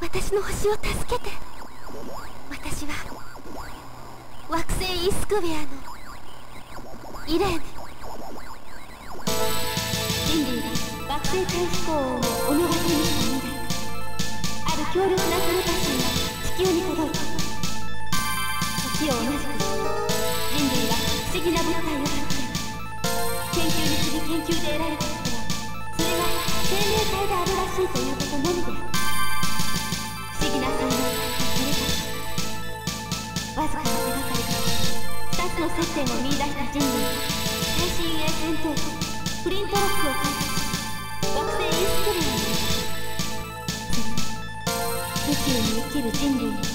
私の星を助けて。私は惑星イスクベアのイレーネ人類が惑星回飛行をお逃しにした未来ある強力なテレパシーが地球に届いた時を同じく人類は不思議な物体をわずかな手がかりから2つの接点を見出した人類。は最新鋭戦闘機プリントロックを開発し惑星インスクレアに宇宙に生きる人類。に